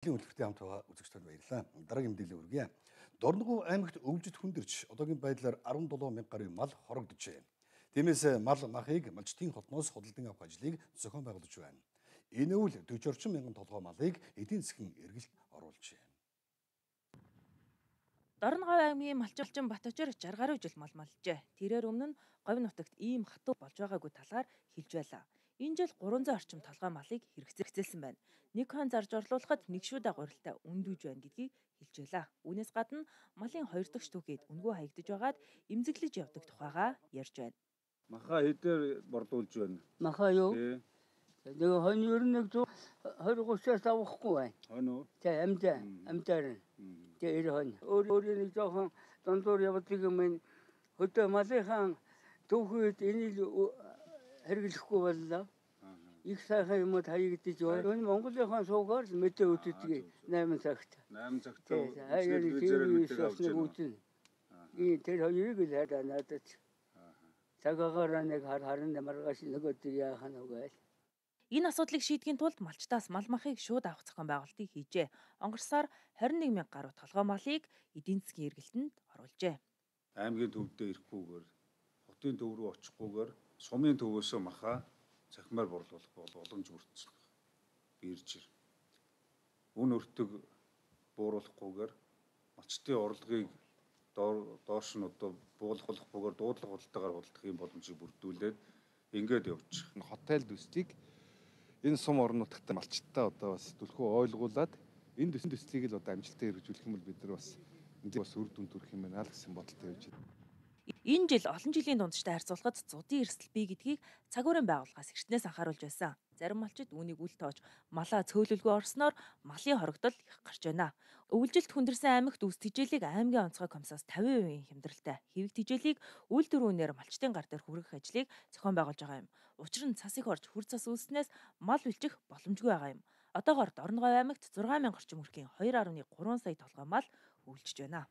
Үлбэртэй хамт байгаа үзэгчдод баярлалаа. Дараагийн мэдээлэл хүргье. Дорногов аймагт өвлжид хүндэрч одоогийн байдлаар 17 мянга гаруй мал хорогдожээ. Тиймээс мал махыг малчтын хотноос худалдан авах ажлыг зохион байгуулж байна. Энэ үйл 40 орчим мянган толгой малыг эдийн засгийн эргэлт оруулжээ. Дорногов аймгийн Малчилчин Баточор 60 гаруй жил мал малжээ. Тэрээр өмнө нь говь нутагт ийм хатуу болж байгаагүй талаар хэлж байлаа. Энэ жил 300 орчим толгой малыг хэрэгцээсэн байна. Нэг хон зарж орлуулахад нэг шүдэ гурилтай үндүүж байна гэдгийг хэлж байлаа. Үүнээс гадна малын хоёр дахь штүгээд үнгүү хаягдж байгаад эмзэглэж явдаг тухайга ярьж байна. Маха хэдээр борлуулж байна. Маха юу? Нэг хон ер нь нэг 20 30-аас авахгүй байна. Хонь уу? За амтаа амтаар нь. Тэгээ 90 хон. Өөр өөр нэг жоохон дондор явдаг юм ин хөдөө малынхаа түүхэд энийг хэрэглэхгүй боллоо. Их сайхан юмуд хаягдчих байна. Энэ Монголынхаа суугаар л мэдээ өгдөг 8 цагт. 8 цагт Хаяг тийм нэг үтэн. И тэр хоёрыг л хараа надад. Цагаагаар нэг хар харан маргааш нөгөөд яах нь үгүй. Энэ асуудлыг шийдэхийн тулд малчтаас мал махыг шууд авах зохион байгуулалтыг хийжээ. Онгорсоор 21 мянга гаруй толгой малыг эдийн засгийн эргэлтэнд оруулжээ. Аймгийн төвдөө ирэхгүйгээр хотын төв рүү очихгүйгээр сумын төвөөсөө маха цахимаар борлуулах боломж бүрдсэн. Биржир. Үн өртөг бууруулахгүйгээр малчтын орлогыг доош нь одоо буулгахгүйгээр дуудлага худалдаагаар худалдах юм боломжийг бүрдүүлээд ингээд явчих. Хотел төслийг энэ сум орон нутагт малчтаа одоо бас түлхүү ойлгуулад энэ төслийг л одоо амжилттай хэрэгжүүлэх юм бол бид нар бас нэг бас үр дүн төрөх юм байна л гэсэн бодолтой байж байна. Энэ жил олон жилийн дундчтай харьцуулахад зудын эрсдэл бий гэдгийг цагуурын байгууллагаас эртнээс анхааруулж байсан. Зарим малчид үүнийг үл тоож малаа цөөлөлгүй орсноор малын хорогдол их гарч байна. Өвлжилт хүндэрсэн аймагт үс тижээлийг аймгийн онцгой комиссаас 50% хямдралтай. Хэвэг тижээлийг үйл дөрвөнээр малчтын гар дээр хүргэх ажлыг зохион байгуулж байгаа юм. Учир нь цас их орж хүр цас үүснээс мал үлжих боломжгүй байгаа юм. Одоогоор Дорногов аймагт 6000 орчим өрхийн 2.3 сая толгой мал өвлжж байна.